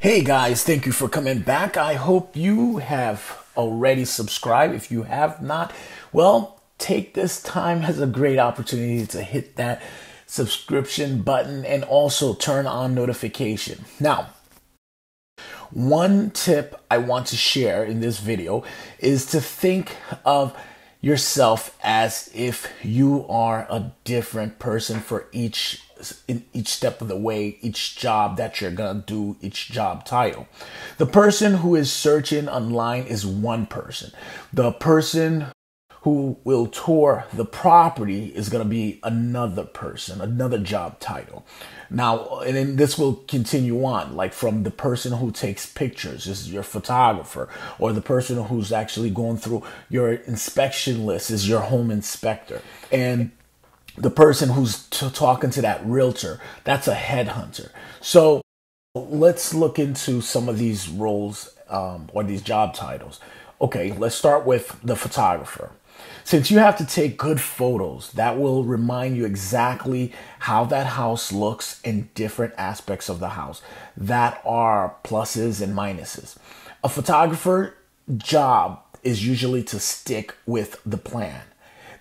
Hey guys, thank you for coming back. I hope you have already subscribed. If you have not, well, take this time as a great opportunity to hit that subscription button and also turn on notification. Now, one tip I want to share in this video is to think of yourself as if you are a different person for each in each step of the way, each job that you're gonna do, each job title. The person who is searching online is one person. The person who will tour the property is going to be another person, another job title. Now, and then this will continue on, like from the person who takes pictures, is your photographer, or the person who's actually going through your inspection list is your home inspector. And the person who's talking to that realtor, that's a headhunter. So let's look into some of these roles um, or these job titles. Okay, let's start with the photographer. Since you have to take good photos, that will remind you exactly how that house looks in different aspects of the house that are pluses and minuses. A photographer job is usually to stick with the plan.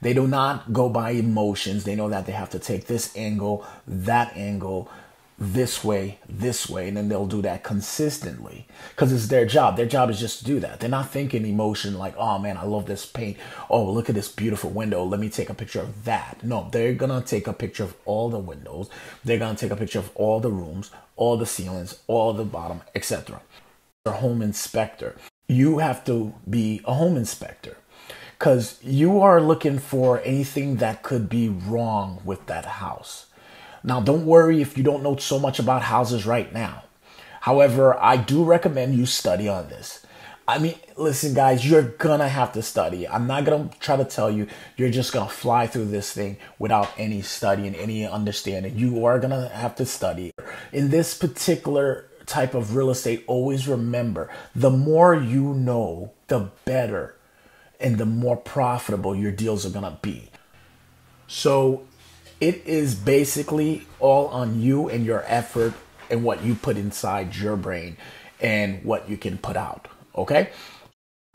They do not go by emotions. They know that they have to take this angle, that angle, this way, this way, and then they'll do that consistently because it's their job. Their job is just to do that. They're not thinking emotion like, oh man, I love this paint. Oh, look at this beautiful window. Let me take a picture of that. No, they're gonna take a picture of all the windows. They're gonna take a picture of all the rooms, all the ceilings, all the bottom, etc. A home inspector. You have to be a home inspector because you are looking for anything that could be wrong with that house now, don't worry if you don't know so much about houses right now. However, I do recommend you study on this. I mean, listen, guys, you're gonna have to study. I'm not gonna try to tell you you're just gonna fly through this thing without any study and any understanding. You are gonna have to study. In this particular type of real estate, always remember the more you know, the better and the more profitable your deals are gonna be. So it is basically all on you and your effort and what you put inside your brain and what you can put out. Okay.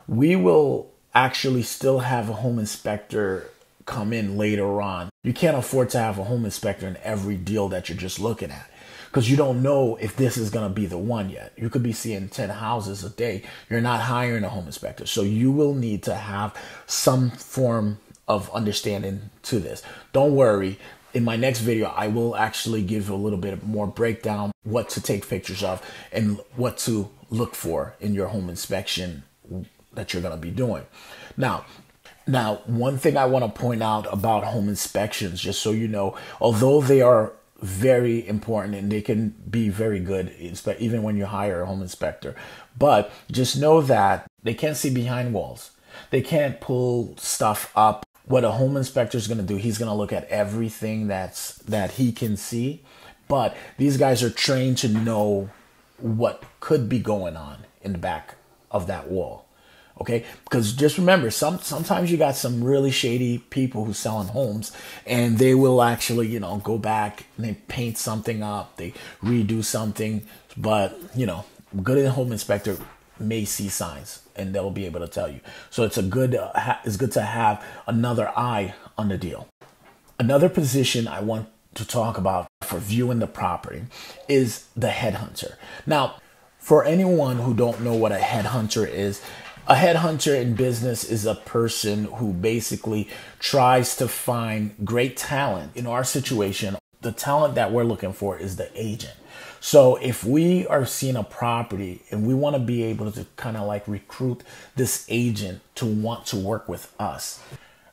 We will actually still have a home inspector come in later on. You can't afford to have a home inspector in every deal that you're just looking at because you don't know if this is going to be the one yet. You could be seeing 10 houses a day. You're not hiring a home inspector. So you will need to have some form of understanding to this. Don't worry. In my next video, I will actually give a little bit more breakdown what to take pictures of and what to look for in your home inspection that you're going to be doing. Now, now, one thing I want to point out about home inspections, just so you know, although they are very important and they can be very good, even when you hire a home inspector, but just know that they can't see behind walls. They can't pull stuff up what a home inspector is going to do he's going to look at everything that's that he can see. But these guys are trained to know what could be going on in the back of that wall okay? Because just remember some sometimes you got some really shady people who selling homes and they will actually you know go back and they paint something up they redo something. But you know good home inspector may see signs and they'll be able to tell you. So it's a good uh, it's good to have another eye on the deal. Another position I want to talk about for viewing the property is the headhunter. Now, for anyone who don't know what a headhunter is, a headhunter in business is a person who basically tries to find great talent. In our situation, the talent that we're looking for is the agent. So if we are seeing a property and we want to be able to kind of like recruit this agent to want to work with us.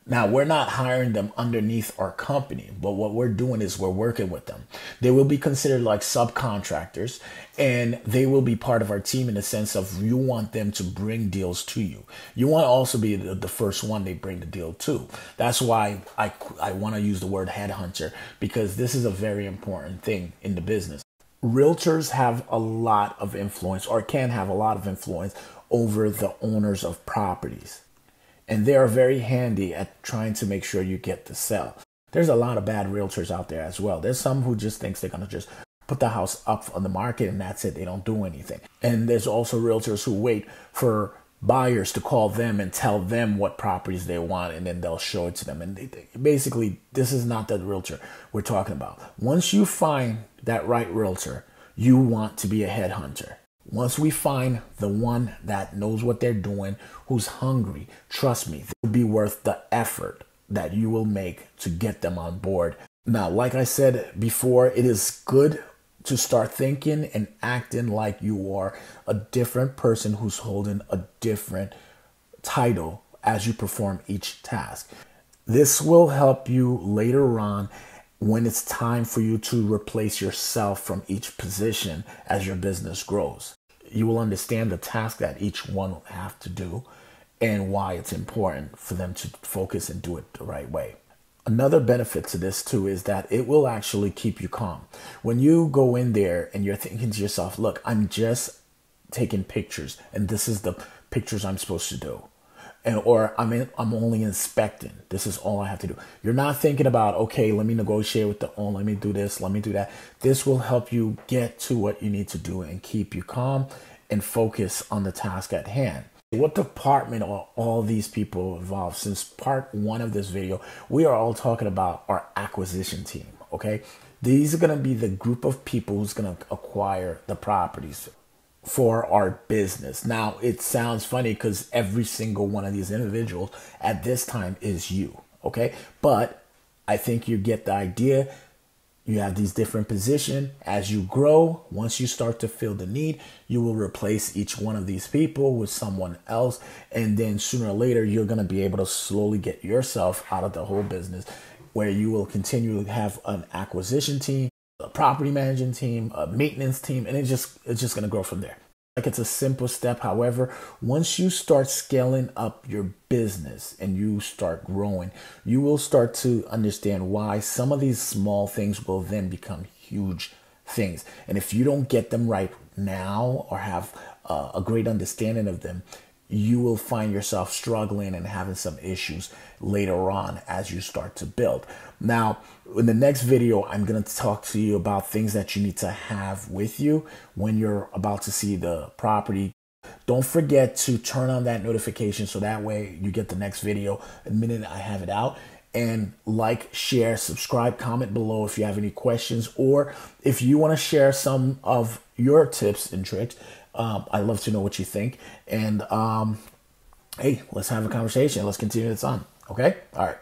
Now, we're not hiring them underneath our company, but what we're doing is we're working with them. They will be considered like subcontractors and they will be part of our team in the sense of you want them to bring deals to you. You want to also be the, first one they bring the deal to. That's why I, I want to use the word headhunter because this is a very important thing in the business realtors have a lot of influence or can have a lot of influence over the owners of properties. And they are very handy at trying to make sure you get the sell. There's a lot of bad realtors out there as well. There's some who just thinks they're going to just put the house up on the market and that's it. They don't do anything. And there's also realtors who wait for buyers to call them and tell them what properties they want and then they'll show it to them. And they, basically, this is not the realtor we're talking about. Once you find that right realtor, you want to be a headhunter. Once we find the one that knows what they're doing, who's hungry, trust me, it'll be worth the effort that you will make to get them on board. Now, like I said before, it is good to start thinking and acting like you are a different person who's holding a different title as you perform each task. This will help you later on when it's time for you to replace yourself from each position as your business grows. You will understand the task that each one will have to do and why it's important for them to focus and do it the right way. Another benefit to this too is that it will actually keep you calm. When you go in there and you're thinking to yourself, look, I'm just taking pictures and this is the pictures I'm supposed to do. And, or I'm in, I'm only inspecting. This is all I have to do. You're not thinking about okay, let me negotiate with the owner, let me do this, let me do that. This will help you get to what you need to do and keep you calm and focus on the task at hand. What department are all these people involved? Since part one of this video, we are all talking about our acquisition team, okay? These are gonna be the group of people who's gonna acquire the properties for our business. Now, it sounds funny because every single one of these individuals at this time is you, okay? But I think you get the idea you have these different positions as you grow once you start to feel the need you will replace each one of these people with someone else and then sooner or later you're going to be able to slowly get yourself out of the whole business where you will continue to have an acquisition team a property management team a maintenance team and it just it's just to grow from there like it's a simple step. However, once you start scaling up your business and you start growing, you will start to understand why some of these small things will then become huge things. And if you don't get them right now or have uh, a great understanding of them, you will find yourself struggling and having some issues later on as you start to build. Now, in the next video, I'm going to talk to you about things that you need to have with you when you're about to see the property. Don't forget to turn on that notification so that way you get the next video the minute I have it out. And like, share, subscribe, comment below if you have any questions or if you want to share some of your tips and tricks um, I love to know what you think. And um, hey, let's have a conversation. Let's continue this on. Okay? All right.